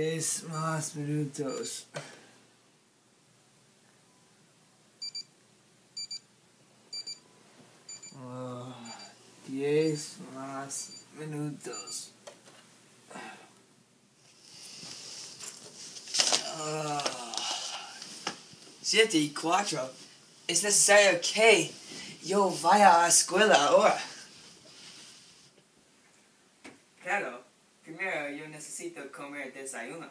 Diez más minutos. Oh, diez más minutos. Ah. siete y cuatro. Es necesario que yo vaya a la escuela ahora. Necesito comer desayuno.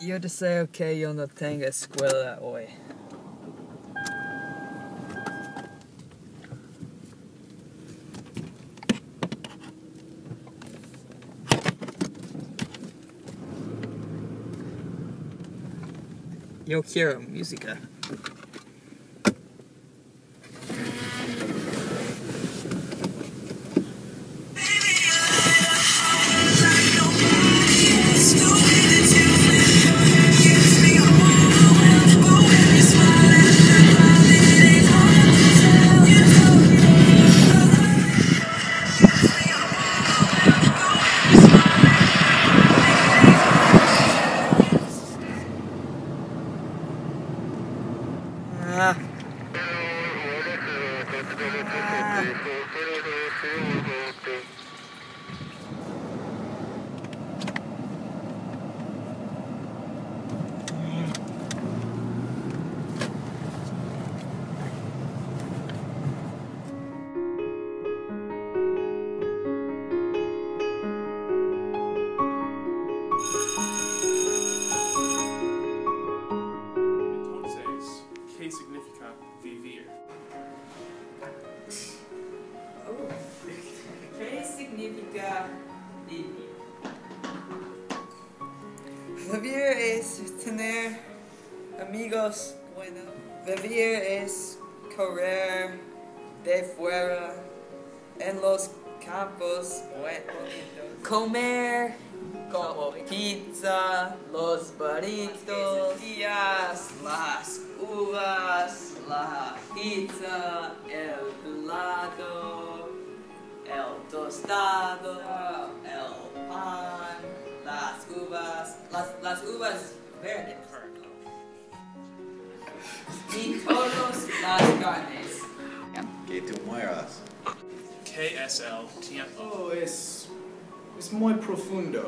Yo deseo que yo no tenga escuela hoy. Yo quiero música. Thank you. Amigos buenos. Vivir es correr de fuera en los campos bonitos. Comer como pizza, los burritos, días, las uvas, la pizza, el helado, el tostado, el pan, las uvas, las, las uvas verdes y todas las carnes. Que tú mueras. KSL tiempo. Oh, es, es muy profundo.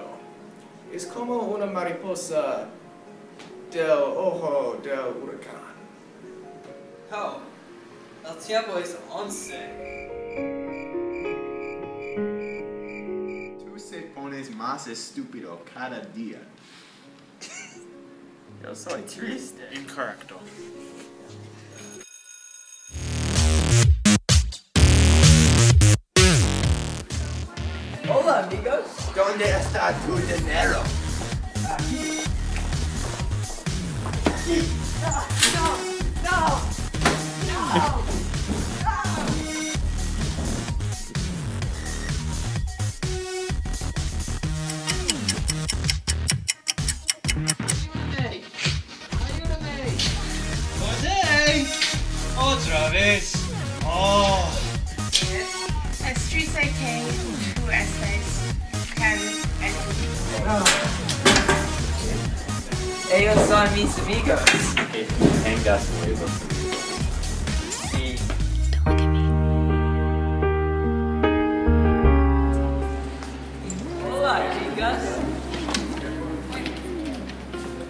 Es como una mariposa del ojo del huracán. Oh, el tiempo es once. Tú se pones más estúpido cada día. Yo soy triste. Incorrecto. ¿Dónde está tu dinero? Otra Eu sou a Miss Vigas. And that's Vigas.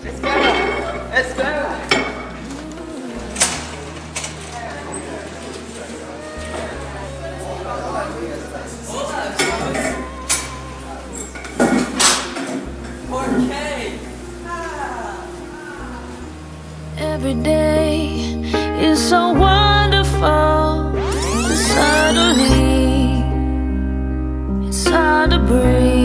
Let's go! Let's go! the breeze.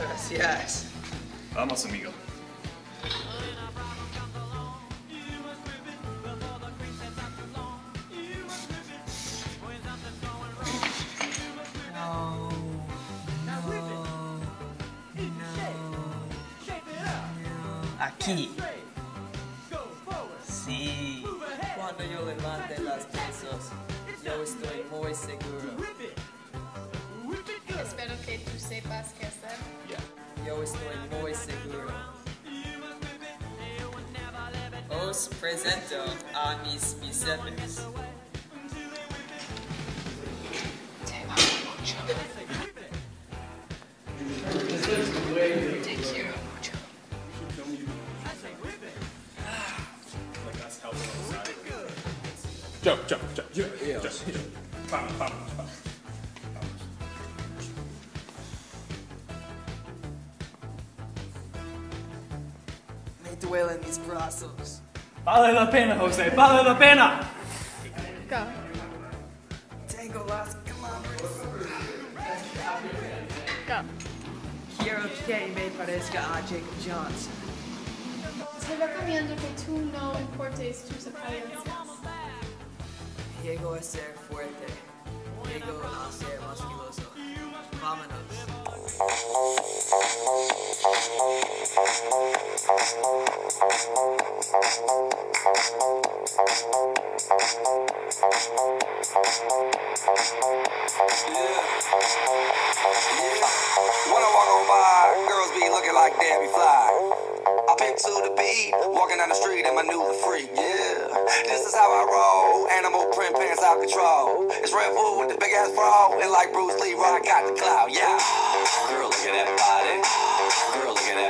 Gracias. Vamos, amigo. Aquí. Sí. Cuando yo levante las pesos, yo estoy muy seguro. Espero que tú sepas qué hacer. Yo estoy muy seguro. Os presento a mis bíceps. Like duelen mis brazos. Vale la pena, Jose. Vale la pena. Go. Tengo las calambres. Go. Quiero que me parezca a Jacob Johnson. Te recomiendo que tú no importes tus apariencias. Llego a ser fuerte. When I walk on by, girls be looking like Debbie Fly. I pick to the beat, walking down the street in my new freak, yeah. This is how I roll, animal print pants out control. It's Red Bull with the big ass bra, and like Bruce Lee, I got the clout, yeah. Girl, look at that body. Girl, look at that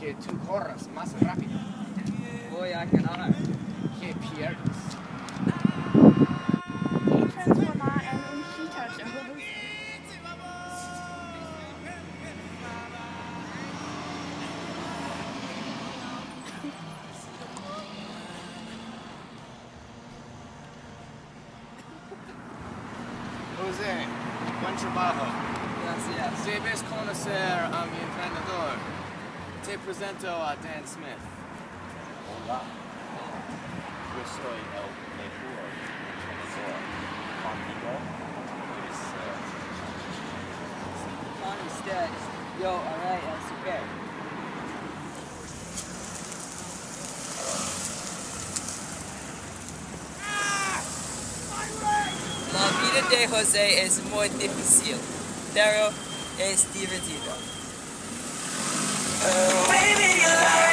que tú corras más rápido. voy a ganar. Que pierdes. Y transformar en un hitacho. Jose, buen trabajo. Gracias. Debes conocer a mi entrenador. Te presento a Dan Smith. Hola. Yo soy el mejor entrenador. Conmigo eres eh, Con usted. Yo haré el super. La vida de José es muy difícil, pero es divertido. What? Stop!